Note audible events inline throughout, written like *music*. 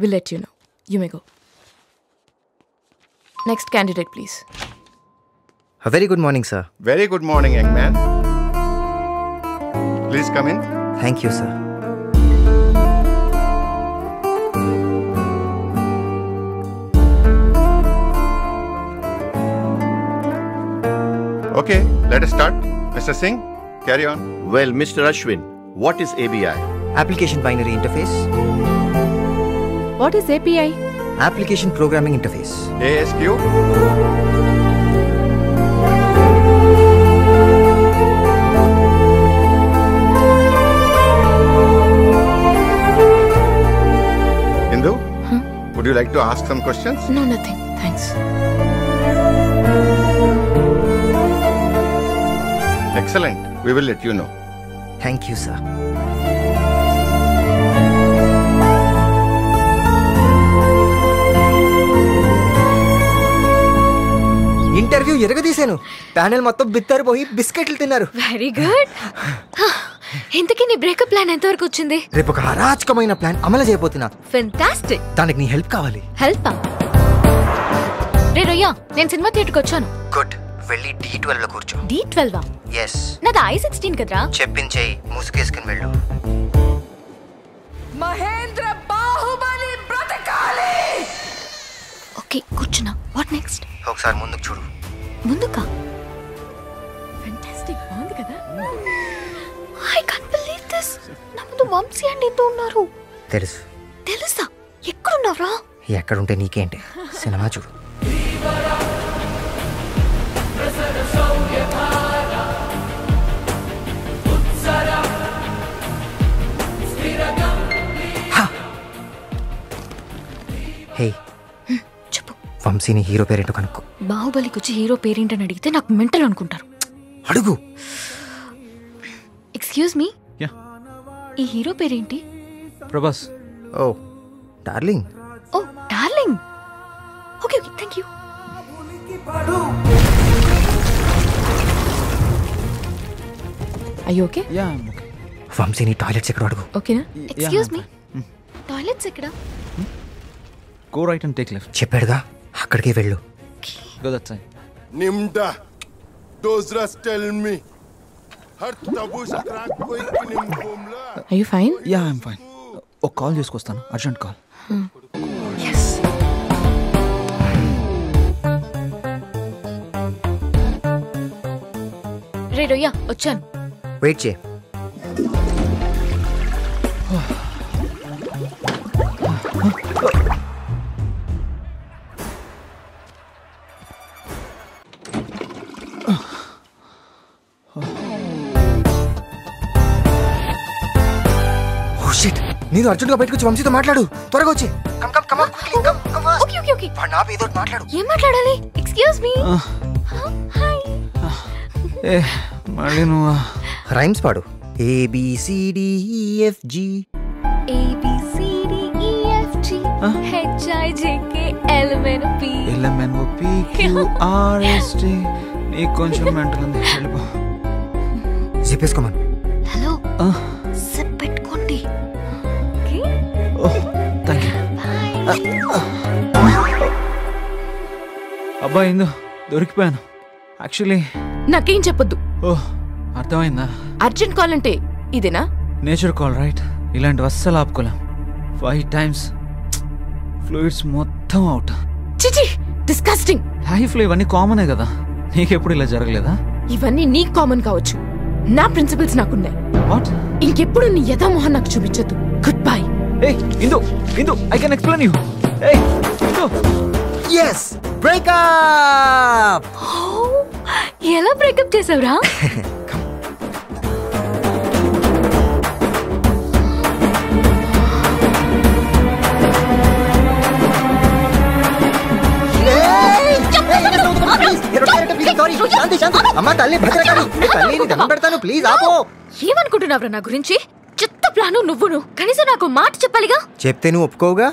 We'll let you know. You may go. Next candidate, please. A very good morning, sir. Very good morning, young man. Please come in. Thank you, sir. Okay, let us start. Mr. Singh, carry on. Well, Mr. Ashwin, what is ABI? Application Binary Interface. What is API? Application Programming Interface. ASQ. Indu, would you like to ask some questions? No, nothing. Thanks. Excellent. We will let you know. Thank you, sir. Interview ఎరగదీశాను. Panel మొత్తం బిత్తరిపోయి బిస్కెట్లు తిన్నారు. Very good ఇంతకీ నీ breakup plan ఎంతవరకు వచ్చింది? రేపు ఒక అరాచకమైన ప్లాన్ అమలు చేయబోతున్నా. ఫెంటాస్టిక్ దానికి నీ హెల్ప్ కావాలి. హెల్ప్ రే రొయ్యా నేను సినిమా థియేటర్కి వచ్చాను. గుడ్ వెళ్ళి డి ట్వెల్వ్లో కూర్చో డి ట్వెల్వ్ ఎస్ నాది ఐ సిక్స్టీన్ కదరా? చెప్పించేయి ముసుగేసుకుని వెళ్ళు. ఓకే కూర్చున్నా. వాట్ నెక్స్ట్ ఒకసారి ముందుకు చూడు. ముందుకా? ఫెంటాస్టిక్ బాగుంది కదా. ఐ కాంట్ బిలీవ్ దిస్ నా ముందు వంశీ అండ్ ఎంతో ఉన్నారు. తెలుసు. తెలుసా? ఎక్కడున్నారా ఎక్కడుంటే నీకేంటి? సినిమా చూడు. హే. వంశీని హీరో పేరేంటో కనుక్కో. బాహుబలికి వచ్చి హీరో పేరేంటని అడిగితే నాకు మెంటల్ అనుకుంటారు. అడుగు. Excuse me Yeah. ఈ హీరో పేరేంటి? Prabhas. Oh darling. Oh darling. Okay okay thank you you okay? Yeah okay వంశీని టాయిలెట్స్ ఎక్కడ అడుగు. na? Excuse me. టాయిలెట్స్ ఎక్కడ? Go right and take left చెప్పాడుగా? అక్కడికే వెళ్ళు go that side Nimda. Those rest tell me. Har tabush crack koi kinim bumla. Are you fine? Yeah I'm fine ఒక call చేసుకొస్తాను urgent call రే రొయ్యా వచ్చాను wait చే shit నేను అర్జెంట్గా బయటకు వచ్చి వంశీతో మాట్లాడు. త్వరగా వచ్చి. Come come come come come okay okay okay వాడు నా ఏదో మాట్లాడు. ఏం మాట్లాడాలి? ఎక్స్క్యూజ్ మీ హాయ్ ఏ మళ్ళీ నువ్వు? రైమ్స్ పాడు. A B C D F G A B C D E F G. H I J K L M N O P. L M N O P Q R S T నీకు కొంచెం mental ఉంది. వెళ్ళిపో. చెప్పేసుకోమను hello అబ్బా ఇందు దొరికిపోయాను. Actually నాకేం చెప్పొద్దు. ఓ అర్థమైందా? Urgent call అంటే ఇదేనా? నేచర్ కాల్ రైట్ ఇలాంటివి అస్సలు ఆపుకోలేం. ఫైవ్ టైమ్స్ ఫ్లూయిడ్స్ మొత్తం అవుట్ చిచి డిస్కస్టింగ్ లైఫ్లో ఇవన్నీ కామనే కదా? నీకెప్పుడు ఇలా జరగలేదా? ఇవన్నీ నీకు కామన్ కావచ్చు. నా ప్రిన్సిపల్స్ నాకున్నాయి. వాట్ ఇంకెప్పుడు నీ యథామోహన్ నాకు చూపించొద్దు. Good by A Indu Indu I can explain you A Indu yes breakup *gasps* ఎలా బ్రేకప్ చేసావురా? అమ్మా తల్లి భద్రకాళి తల్లి నీ దండం పెడతాను ప్లీజ్ ఆపో. ఏమనుకుంటున్నావురా నా గురించి? చెత్త ప్లాను నువ్వును. కనీసం నాకు మాట చెప్పాలిగా? చెప్తే నువ్వు ఒప్పుకోవుగా?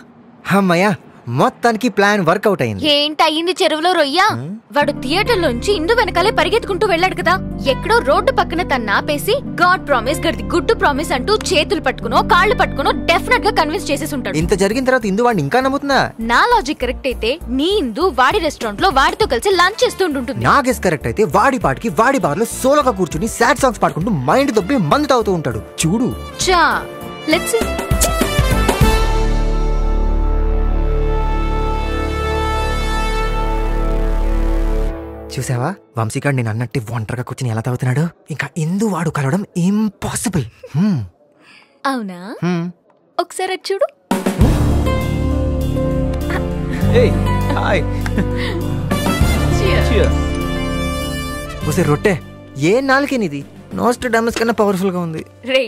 అమ్మయ్యా. మొత్తానికి ప్లాన్ వర్కౌట్ అయింది. ఏంటి అయ్యింది చెరువులో రొయ్యా? వాడు థియేటర్ లోంచి ఇందు వెనకాలే పరిగెత్తుకుంటూ వెళ్ళాడు కదా. ఎక్కడో రోడ్డు పక్కన తన ఆపేసి గాడ్ ప్రామిస్ గడిది గుడ్డు ప్రామిస్ అంటూ చేతులు పట్టుకునో కాళ్ళు పట్టుకునో డెఫినెట్గా కన్విన్స్ చేసేసి ఉంటాడు. ఇంత జరిగిన తర్వాత ఇందు వాడిని ఇంకా నమ్ముతుందా? నా లాజిక్ కరెక్ట్ అయితే నీ ఇందు వాడి రెస్టారెంట్లో వాడితో కలిసి లంచ్ చేస్తుంటుంది నా గెస్ కరెక్ట్ అయితే వాడి పాటికి వాడి బార్లో సోలోగా కూర్చుని సాడ్ సాంగ్స్ పాడుకుంటూ మైండ్ దొబ్బి మందు తాగుతూ ఉంటాడు. చూడు. చా లెట్స్ చూసావా? వంశీగాడు నేను అన్నట్టు ఒంటరిగా కూర్చుని ఎలా తాగుతున్నాడు? ఇంకా ఇందు వాడు కలవడం ఇంపాసిబుల్ అవునా? ఒకసారి అది చూడు. ఒసే రొట్టె. ఏ నాలుకేనిది నోస్ట్ డమస్ కన్నా పవర్ఫుల్గా ఉంది. రే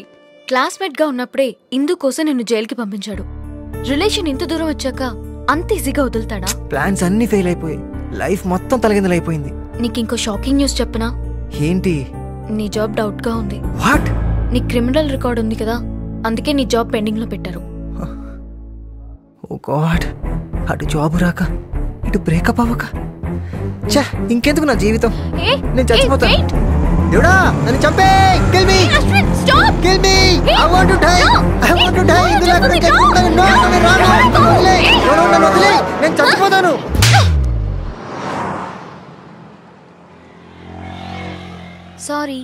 క్లాస్మేట్గా ఉన్నప్పుడే ఇందు కోసం నిన్ను జైలుకి పంపించాడు. రిలేషన్ ఇంత దూరం వచ్చాక అంత ఈజీగా వదులుతాడా? ప్లాన్స్ అన్ని ఫెయిల్ అయిపోయాయి. లైఫ్ మొత్తం తలకిందలైపోయింది. నీకు ఇంకో షాకింగ్ న్యూస్ చెప్పనా ఏంటి నీ జాబ్ డౌట్గా ఉంది వాట్ నీ క్రిమినల్ రికార్డ్ ఉంది కదా అందుకే నీ జాబ్ పెండింగ్లో పెట్టారు ఓ గాడ్ అటు జాబ్ రాక ఇటు బ్రేకప్ అవ్వక ఛ ఇంకెందుకు నా జీవితం నేను చచ్చిపోతాను! దేవుడా నన్ను చంపే kill me stop! Kill me I want to die I want to die ఇందులో అక్కడ చచ్చిపోతాను నో నన్ను రాను నన్ను వదిలే నన్ను నన్ను వదిలే సారీ.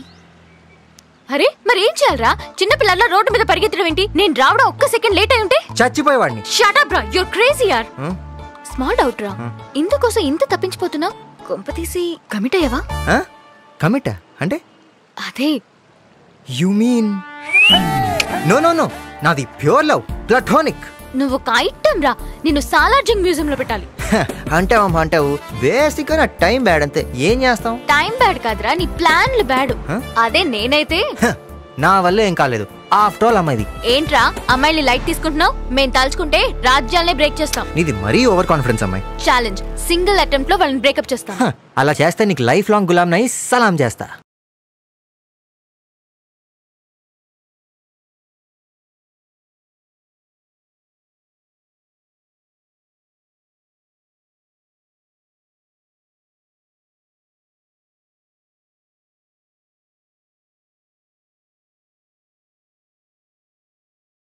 అరే మరి ఏం చేయాలరా? చిన్న పిల్లల రోడ్డు మీద పరిగెత్తడం ఏంటి? నేను రావడం ఒక్క సెకండ్ లేట్ అయి ఉంటే? చచ్చిపోయేవాడిని. షట్ అప్ రా యూర్ క్రేజీ యార్? స్మాల్ డౌట్ రా. ఇందుకోసం ఇంత తప్పించిపోతున్నా కొంప తీసి కమిట్ అయ్యావా? కమిట్? అంటే? అదే. You mean no no no నాది ప్యూర్ లవ్ ప్లటోనిక్ నువ్వు ఒక ఐటమ్ రా. నిన్ను సాలార్జింగ్ మ్యూజియం లో పెట్టాలి. అంటావమ్మా అంటావు? బేసిక్ నా టైం బ్యాడ్ అంతే. ఏం చేస్తాం? టైం బ్యాడ్ కాదురా నీ ప్లాన్లు బ్యాడ్? అదే నేనైతే. నా వల్ల ఏం కాలేదు. ఆఫ్టర్ ఆల్ అమ్మాయిది. ఏంట్రా అమ్మాయిని లైట్ తీసుకుంటున్నావు? మేం తలుచుకుంటే రాజ్యాలనే బ్రేక్ చేస్తాం. నీది మరీ ఓవర్ కాన్ఫిడెన్స్ అమ్మాయి. ఛాలెంజ్ సింగిల్ అటెంప్ట్లో వాళ్ళని బ్రేకప్ చేస్తాం. అలా చేస్తే నీకు లైఫ్ లాంగ్ గులాం నై సలాం చేస్తా.